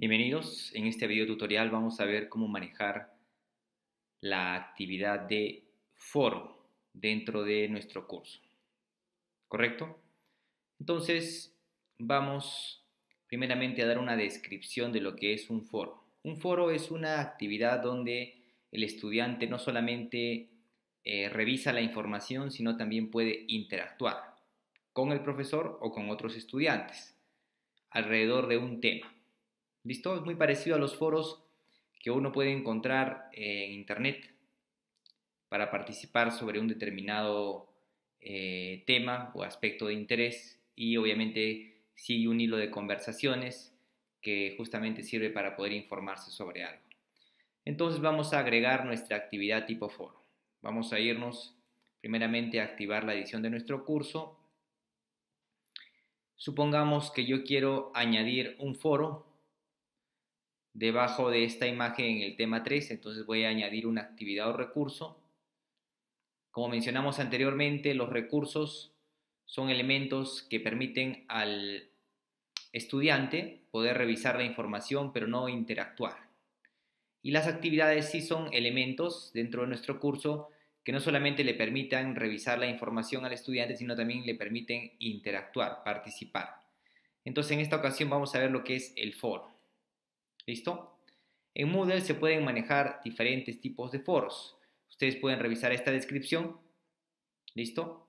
Bienvenidos, en este video tutorial vamos a ver cómo manejar la actividad de foro dentro de nuestro curso. ¿Correcto? Entonces vamos primeramente a dar una descripción de lo que es un foro. Un foro es una actividad donde el estudiante no solamente eh, revisa la información, sino también puede interactuar con el profesor o con otros estudiantes alrededor de un tema. ¿Listo? Es muy parecido a los foros que uno puede encontrar en Internet para participar sobre un determinado eh, tema o aspecto de interés y obviamente sigue un hilo de conversaciones que justamente sirve para poder informarse sobre algo. Entonces vamos a agregar nuestra actividad tipo foro. Vamos a irnos primeramente a activar la edición de nuestro curso. Supongamos que yo quiero añadir un foro debajo de esta imagen en el tema 3, entonces voy a añadir una actividad o recurso. Como mencionamos anteriormente, los recursos son elementos que permiten al estudiante poder revisar la información pero no interactuar. Y las actividades sí son elementos dentro de nuestro curso que no solamente le permitan revisar la información al estudiante, sino también le permiten interactuar, participar. Entonces en esta ocasión vamos a ver lo que es el foro. ¿Listo? En Moodle se pueden manejar diferentes tipos de foros. Ustedes pueden revisar esta descripción. ¿Listo?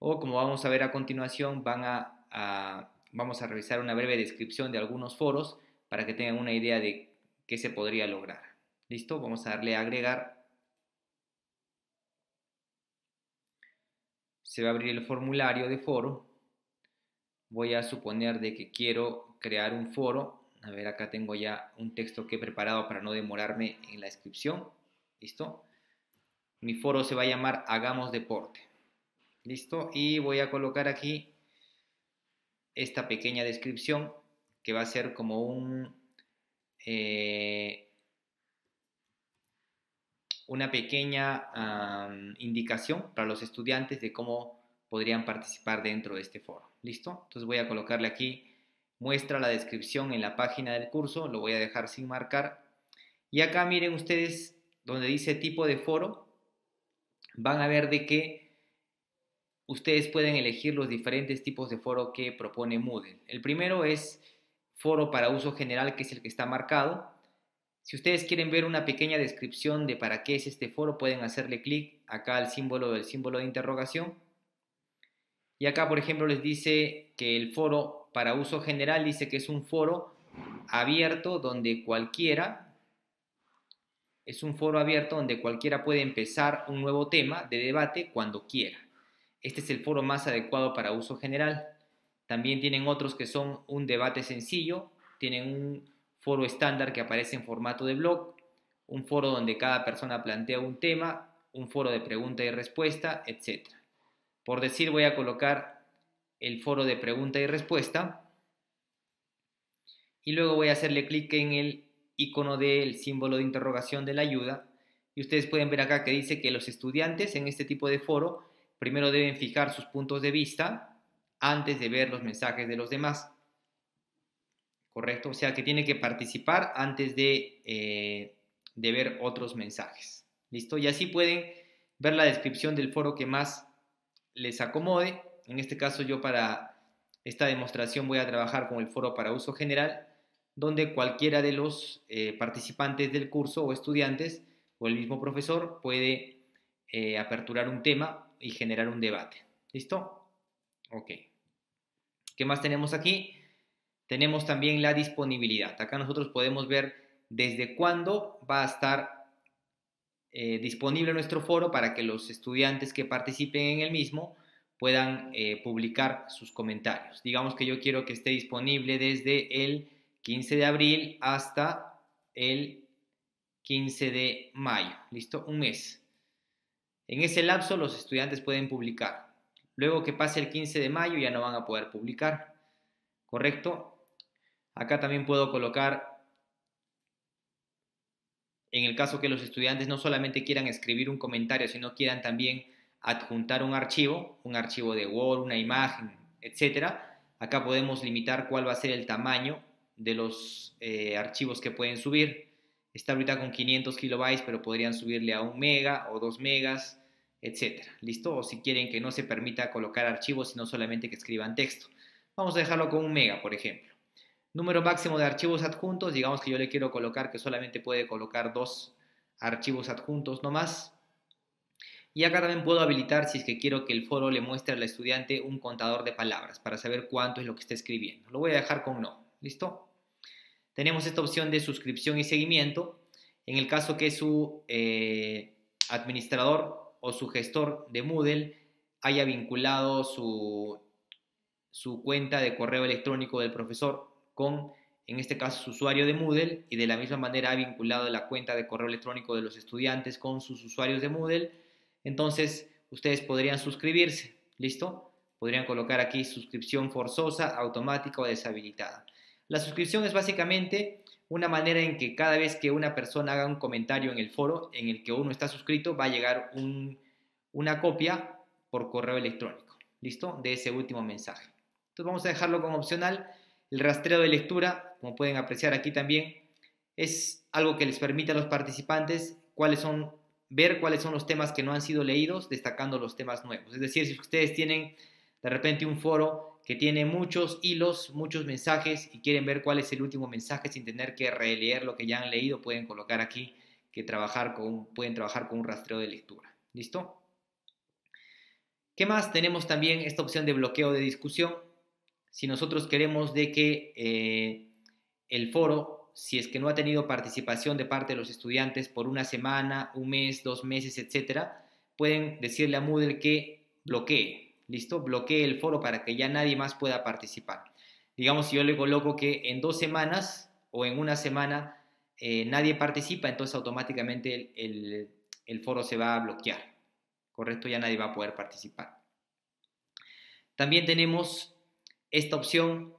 O como vamos a ver a continuación, van a, vamos a revisar una breve descripción de algunos foros para que tengan una idea de qué se podría lograr. ¿Listo? Vamos a darle a agregar. Se va a abrir el formulario de foro. Voy a suponer de que quiero crear un foro a ver, acá tengo ya un texto que he preparado para no demorarme en la descripción. ¿Listo? Mi foro se va a llamar Hagamos Deporte. ¿Listo? Y voy a colocar aquí esta pequeña descripción que va a ser como un... Eh, una pequeña indicación para los estudiantes de cómo podrían participar dentro de este foro. ¿Listo? Entonces voy a colocarle aquí muestra la descripción en la página del curso, lo voy a dejar sin marcar. Y acá miren ustedes donde dice tipo de foro, van a ver de que ustedes pueden elegir los diferentes tipos de foro que propone Moodle. El primero es foro para uso general, que es el que está marcado. Si ustedes quieren ver una pequeña descripción de para qué es este foro, pueden hacerle clic acá al símbolo del símbolo de interrogación. Y acá, por ejemplo, les dice que el foro para uso general dice que es un foro abierto donde cualquiera, es un foro abierto donde cualquiera puede empezar un nuevo tema de debate cuando quiera. Este es el foro más adecuado para uso general. También tienen otros que son un debate sencillo, tienen un foro estándar que aparece en formato de blog, un foro donde cada persona plantea un tema, un foro de pregunta y respuesta, etc. Por decir, voy a colocar el foro de pregunta y respuesta. Y luego voy a hacerle clic en el icono del símbolo de interrogación de la ayuda. Y ustedes pueden ver acá que dice que los estudiantes en este tipo de foro primero deben fijar sus puntos de vista antes de ver los mensajes de los demás. ¿Correcto? O sea que tiene que participar antes de, eh, de ver otros mensajes. ¿Listo? Y así pueden ver la descripción del foro que más les acomode en este caso yo para esta demostración voy a trabajar con el foro para uso general, donde cualquiera de los eh, participantes del curso o estudiantes o el mismo profesor puede eh, aperturar un tema y generar un debate. ¿Listo? Ok. ¿Qué más tenemos aquí? Tenemos también la disponibilidad. Acá nosotros podemos ver desde cuándo va a estar eh, disponible nuestro foro para que los estudiantes que participen en el mismo puedan eh, publicar sus comentarios. Digamos que yo quiero que esté disponible desde el 15 de abril hasta el 15 de mayo. ¿Listo? Un mes. En ese lapso los estudiantes pueden publicar. Luego que pase el 15 de mayo ya no van a poder publicar. ¿Correcto? Acá también puedo colocar, en el caso que los estudiantes no solamente quieran escribir un comentario, sino quieran también adjuntar un archivo, un archivo de Word, una imagen, etc. Acá podemos limitar cuál va a ser el tamaño de los eh, archivos que pueden subir. Está ahorita con 500 kilobytes, pero podrían subirle a un mega o dos megas, etcétera. ¿Listo? O si quieren que no se permita colocar archivos, sino solamente que escriban texto. Vamos a dejarlo con un mega, por ejemplo. Número máximo de archivos adjuntos, digamos que yo le quiero colocar que solamente puede colocar dos archivos adjuntos no más. Y acá también puedo habilitar si es que quiero que el foro le muestre al estudiante un contador de palabras para saber cuánto es lo que está escribiendo. Lo voy a dejar con no. ¿Listo? Tenemos esta opción de suscripción y seguimiento. En el caso que su eh, administrador o su gestor de Moodle haya vinculado su, su cuenta de correo electrónico del profesor con, en este caso, su usuario de Moodle y de la misma manera ha vinculado la cuenta de correo electrónico de los estudiantes con sus usuarios de Moodle, entonces ustedes podrían suscribirse. ¿Listo? Podrían colocar aquí suscripción forzosa, automática o deshabilitada. La suscripción es básicamente una manera en que cada vez que una persona haga un comentario en el foro en el que uno está suscrito, va a llegar una copia por correo electrónico, ¿listo? De ese último mensaje. Entonces vamos a dejarlo como opcional. El rastreo de lectura, como pueden apreciar aquí también, es algo que les permite a los participantes cuáles son, ver cuáles son los temas que no han sido leídos, destacando los temas nuevos. Es decir, si ustedes tienen de repente un foro que tiene muchos hilos, muchos mensajes y quieren ver cuál es el último mensaje sin tener que releer lo que ya han leído, pueden colocar aquí que trabajar con, pueden trabajar con un rastreo de lectura. ¿Listo? ¿Qué más? Tenemos también esta opción de bloqueo de discusión. Si nosotros queremos de que eh, el foro, si es que no ha tenido participación de parte de los estudiantes por una semana, un mes, dos meses, etcétera, pueden decirle a Moodle que bloquee, ¿listo? Bloquee el foro para que ya nadie más pueda participar. Digamos, si yo le coloco que en dos semanas o en una semana eh, nadie participa, entonces automáticamente el, el foro se va a bloquear, ¿correcto? Ya nadie va a poder participar. También tenemos esta opción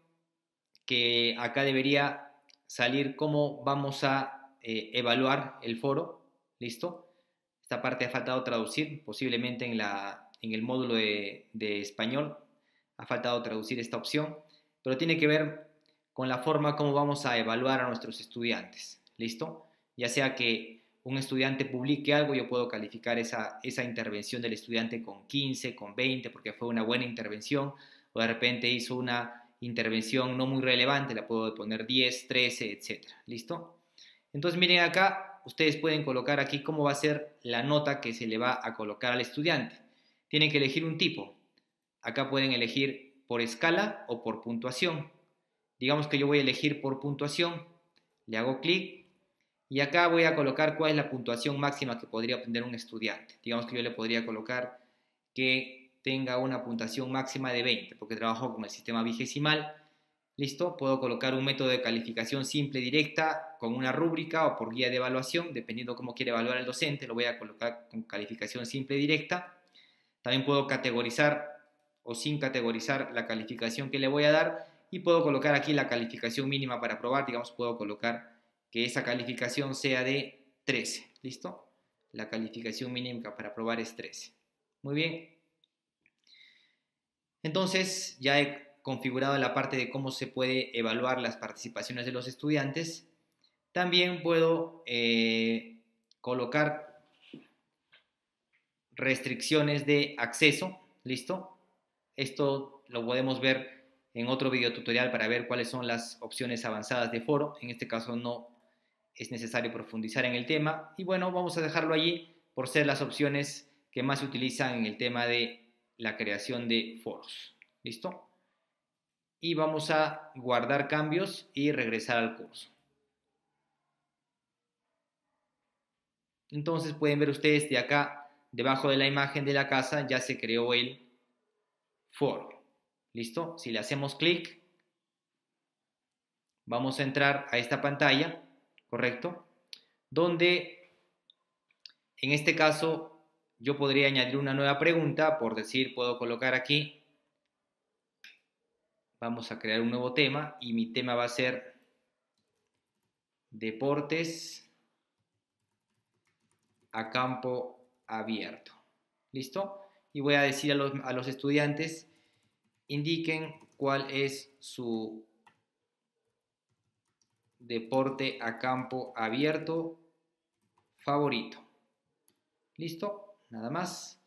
que acá debería salir cómo vamos a eh, evaluar el foro, ¿listo? Esta parte ha faltado traducir, posiblemente en la, en el módulo de, español. Ha faltado traducir esta opción, pero tiene que ver con la forma como vamos a evaluar a nuestros estudiantes. ¿Listo? Ya sea que un estudiante publique algo, yo puedo calificar esa, esa intervención del estudiante con 15, con 20, porque fue una buena intervención, o de repente hizo una intervención no muy relevante, la puedo poner 10, 13, etc. ¿Listo? Entonces miren acá, ustedes pueden colocar aquí cómo va a ser la nota que se le va a colocar al estudiante tienen que elegir un tipo. Acá pueden elegir por escala o por puntuación. Digamos que yo voy a elegir por puntuación, le hago clic y acá voy a colocar cuál es la puntuación máxima que podría obtener un estudiante. Digamos que yo le podría colocar que tenga una puntuación máxima de 20, porque trabajo con el sistema vigesimal. Listo, puedo colocar un método de calificación simple directa con una rúbrica o por guía de evaluación, dependiendo cómo quiere evaluar el docente, lo voy a colocar con calificación simple directa. También puedo categorizar o sin categorizar la calificación que le voy a dar y puedo colocar aquí la calificación mínima para probar. Digamos, puedo colocar que esa calificación sea de 13. ¿Listo? La calificación mínima para probar es 13. Muy bien. Entonces, ya he configurado la parte de cómo se puede evaluar las participaciones de los estudiantes. También puedo eh, colocar restricciones de acceso, ¿listo? Esto lo podemos ver en otro video tutorial para ver cuáles son las opciones avanzadas de foro. En este caso no es necesario profundizar en el tema. Y bueno, vamos a dejarlo allí por ser las opciones que más se utilizan en el tema de la creación de foros. ¿Listo? Y vamos a guardar cambios y regresar al curso. Entonces pueden ver ustedes de acá debajo de la imagen de la casa ya se creó el foro. ¿Listo? Si le hacemos clic, vamos a entrar a esta pantalla, ¿correcto? Donde, en este caso, yo podría añadir una nueva pregunta, por decir, puedo colocar aquí, vamos a crear un nuevo tema y mi tema va a ser deportes a campo abierto. ¿Listo? Y voy a decir a los, estudiantes, indiquen cuál es su deporte a campo abierto favorito. ¿Listo? Nada más.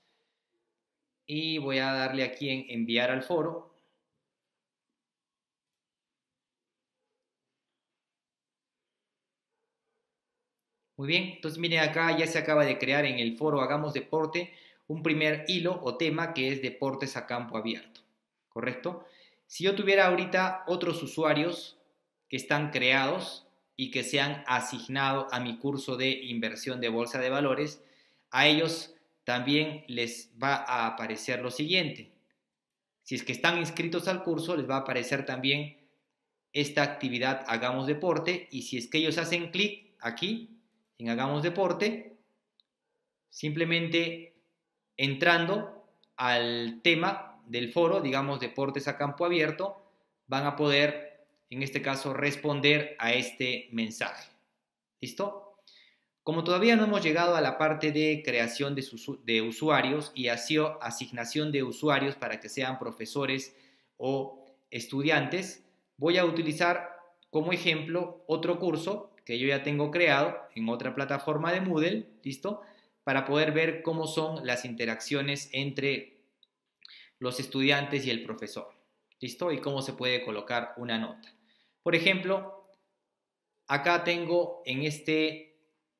Y voy a darle aquí en enviar al foro. Muy bien, entonces miren acá ya se acaba de crear en el foro Hagamos Deporte un primer hilo o tema que es deportes a campo abierto, ¿correcto? Si yo tuviera ahorita otros usuarios que están creados y que se han asignado a mi curso de inversión de bolsa de valores, a ellos también les va a aparecer lo siguiente. Si es que están inscritos al curso, les va a aparecer también esta actividad Hagamos Deporte y si es que ellos hacen clic aquí, en Hagamos Deporte, simplemente entrando al tema del foro, digamos Deportes a Campo Abierto, van a poder, en este caso, responder a este mensaje. ¿Listo? Como todavía no hemos llegado a la parte de creación de, usuarios y asignación de usuarios para que sean profesores o estudiantes, voy a utilizar como ejemplo otro curso que yo ya tengo creado en otra plataforma de Moodle, ¿listo? Para poder ver cómo son las interacciones entre los estudiantes y el profesor, ¿listo? Y cómo se puede colocar una nota. Por ejemplo, acá tengo en este,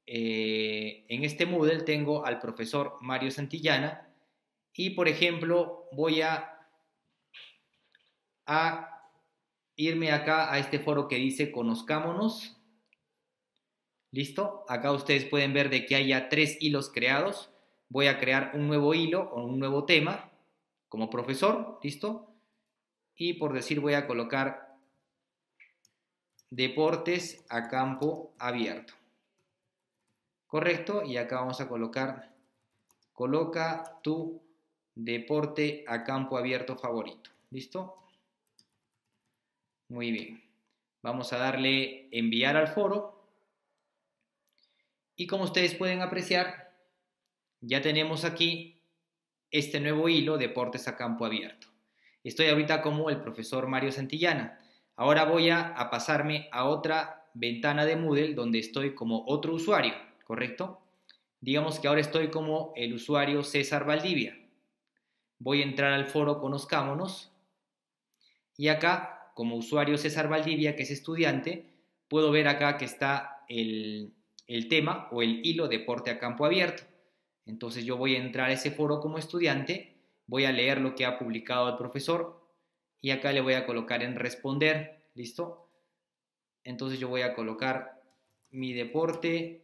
eh, en este Moodle tengo al profesor Mario Santillana y, por ejemplo, voy a, a irme acá a este foro que dice Conozcámonos, ¿Listo? Acá ustedes pueden ver de que hay ya tres hilos creados. Voy a crear un nuevo hilo o un nuevo tema como profesor, ¿listo? Y por decir voy a colocar deportes a campo abierto. Correcto, y acá vamos a colocar, coloca tu deporte a campo abierto favorito. ¿Listo? Muy bien. Vamos a darle enviar al foro y como ustedes pueden apreciar, ya tenemos aquí este nuevo hilo Deportes a campo abierto. Estoy ahorita como el profesor Mario Santillana. Ahora voy a, pasarme a otra ventana de Moodle donde estoy como otro usuario, ¿correcto? Digamos que ahora estoy como el usuario César Valdivia. Voy a entrar al foro Conozcámonos y acá, como usuario César Valdivia, que es estudiante, puedo ver acá que está el, el tema o el hilo deporte a campo abierto. Entonces yo voy a entrar a ese foro como estudiante, voy a leer lo que ha publicado el profesor y acá le voy a colocar en responder, ¿listo? Entonces yo voy a colocar mi deporte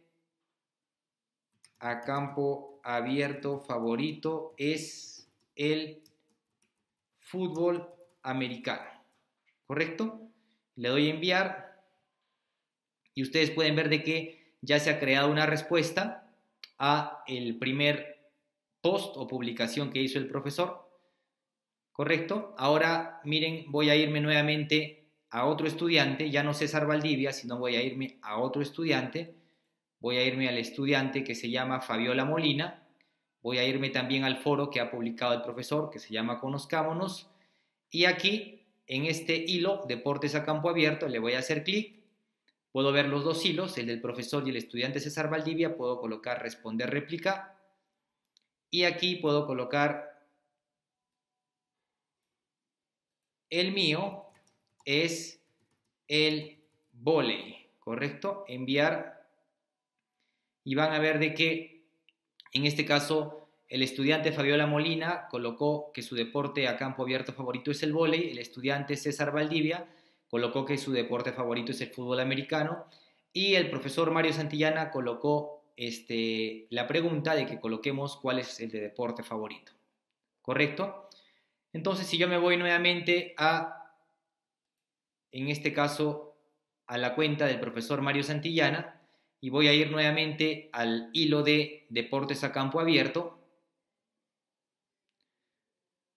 a campo abierto favorito es el fútbol americano, ¿correcto? Le doy a enviar y ustedes pueden ver de que ya se ha creado una respuesta a el primer post o publicación que hizo el profesor. ¿Correcto? Ahora, miren, voy a irme nuevamente a otro estudiante, ya no César Valdivia, sino voy a irme a otro estudiante. Voy a irme al estudiante que se llama Fabiola Molina. Voy a irme también al foro que ha publicado el profesor, que se llama Conozcámonos. Y aquí, en este hilo, Deportes a Campo Abierto, le voy a hacer clic Puedo ver los dos hilos, el del profesor y el estudiante César Valdivia, puedo colocar responder réplica y aquí puedo colocar el mío es el volei, ¿correcto? Enviar y van a ver de que en este caso el estudiante Fabiola Molina colocó que su deporte a campo abierto favorito es el volei, el estudiante César Valdivia colocó que su deporte favorito es el fútbol americano y el profesor Mario Santillana colocó este, la pregunta de que coloquemos cuál es el de deporte favorito. ¿Correcto? Entonces, si yo me voy nuevamente a, en este caso, a la cuenta del profesor Mario Santillana y voy a ir nuevamente al hilo de deportes a campo abierto,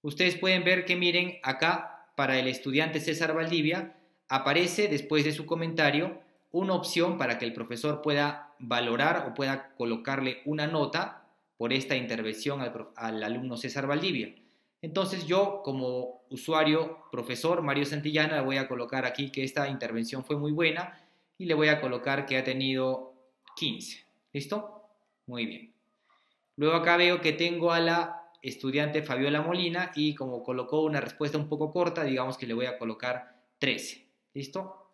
ustedes pueden ver que miren acá para el estudiante César Valdivia aparece después de su comentario una opción para que el profesor pueda valorar o pueda colocarle una nota por esta intervención al, alumno César Valdivia. Entonces yo como usuario, profesor Mario Santillana, le voy a colocar aquí que esta intervención fue muy buena y le voy a colocar que ha tenido 15. ¿Listo? Muy bien. Luego acá veo que tengo a la estudiante Fabiola Molina y como colocó una respuesta un poco corta, digamos que le voy a colocar 13. ¿Listo?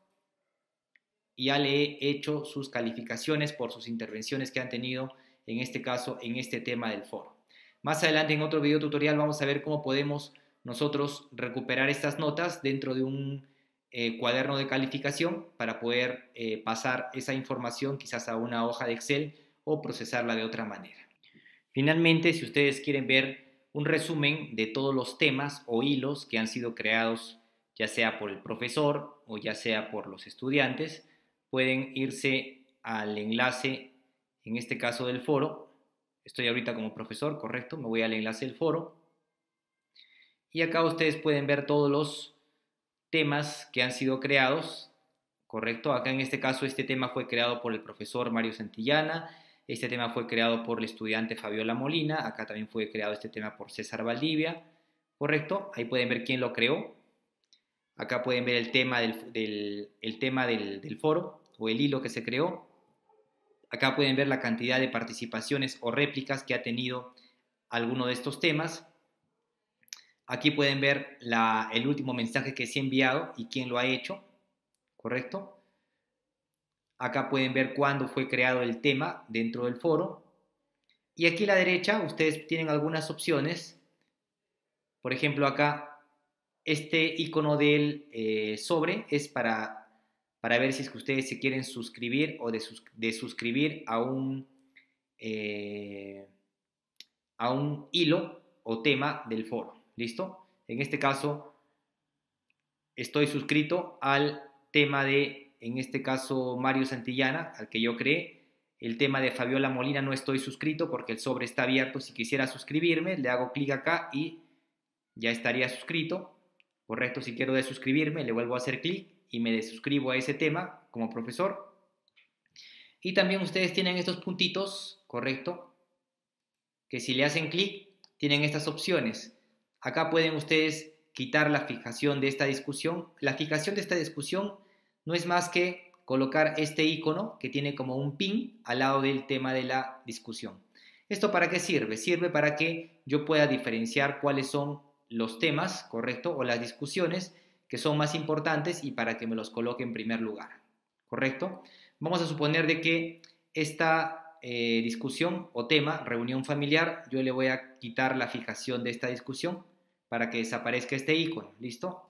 Ya le he hecho sus calificaciones por sus intervenciones que han tenido, en este caso, en este tema del foro. Más adelante en otro video tutorial vamos a ver cómo podemos nosotros recuperar estas notas dentro de un eh, cuaderno de calificación para poder eh, pasar esa información quizás a una hoja de Excel o procesarla de otra manera. Finalmente, si ustedes quieren ver un resumen de todos los temas o hilos que han sido creados ya sea por el profesor o ya sea por los estudiantes, pueden irse al enlace, en este caso del foro. Estoy ahorita como profesor, correcto, me voy al enlace del foro. Y acá ustedes pueden ver todos los temas que han sido creados, correcto. Acá en este caso este tema fue creado por el profesor Mario Santillana, este tema fue creado por el estudiante Fabiola Molina, acá también fue creado este tema por César Valdivia, correcto. Ahí pueden ver quién lo creó, Acá pueden ver el tema del, tema del, foro o el hilo que se creó. Acá pueden ver la cantidad de participaciones o réplicas que ha tenido alguno de estos temas. Aquí pueden ver el último mensaje que se ha enviado y quién lo ha hecho, ¿correcto? Acá pueden ver cuándo fue creado el tema dentro del foro. Y aquí a la derecha ustedes tienen algunas opciones. Por ejemplo, acá este icono del eh, sobre es para, para ver si es que ustedes se quieren suscribir o de, suscribir a un, eh, a un hilo o tema del foro. ¿Listo? En este caso, estoy suscrito al tema de, en este caso, Mario Santillana, al que yo creé. El tema de Fabiola Molina no estoy suscrito porque el sobre está abierto. Si quisiera suscribirme, le hago clic acá y ya estaría suscrito. Correcto, si quiero desuscribirme, le vuelvo a hacer clic y me desuscribo a ese tema como profesor. Y también ustedes tienen estos puntitos, correcto, que si le hacen clic, tienen estas opciones. Acá pueden ustedes quitar la fijación de esta discusión. La fijación de esta discusión no es más que colocar este icono que tiene como un pin al lado del tema de la discusión. ¿Esto para qué sirve? Sirve para que yo pueda diferenciar cuáles son los temas, ¿correcto? O las discusiones que son más importantes y para que me los coloque en primer lugar, ¿correcto? Vamos a suponer de que esta eh, discusión o tema, reunión familiar, yo le voy a quitar la fijación de esta discusión para que desaparezca este icono, ¿listo?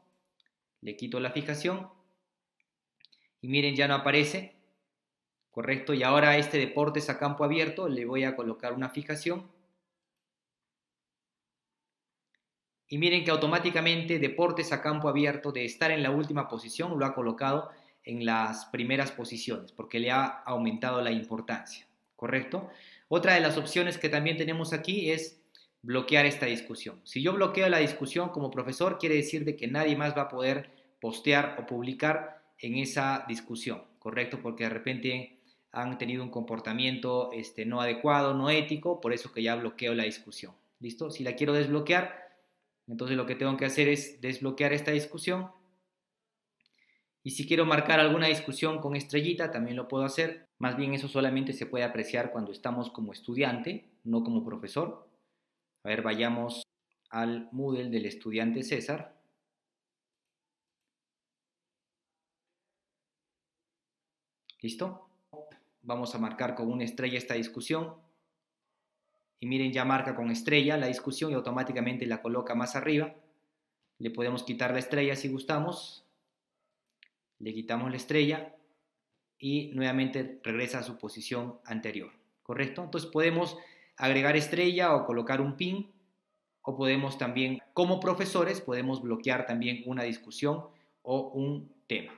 Le quito la fijación y miren, ya no aparece, ¿correcto? Y ahora este deportes a campo abierto le voy a colocar una fijación Y miren que automáticamente Deportes a campo abierto de estar en la última posición lo ha colocado en las primeras posiciones porque le ha aumentado la importancia, ¿correcto? Otra de las opciones que también tenemos aquí es bloquear esta discusión. Si yo bloqueo la discusión como profesor, quiere decir de que nadie más va a poder postear o publicar en esa discusión, ¿correcto? Porque de repente han tenido un comportamiento este, no adecuado, no ético, por eso que ya bloqueo la discusión. ¿Listo? Si la quiero desbloquear, entonces lo que tengo que hacer es desbloquear esta discusión. Y si quiero marcar alguna discusión con estrellita, también lo puedo hacer. Más bien eso solamente se puede apreciar cuando estamos como estudiante, no como profesor. A ver, vayamos al Moodle del estudiante César. ¿Listo? Vamos a marcar con una estrella esta discusión y miren ya marca con estrella la discusión y automáticamente la coloca más arriba. Le podemos quitar la estrella si gustamos. Le quitamos la estrella y nuevamente regresa a su posición anterior. ¿Correcto? Entonces podemos agregar estrella o colocar un pin o podemos también, como profesores, podemos bloquear también una discusión o un tema.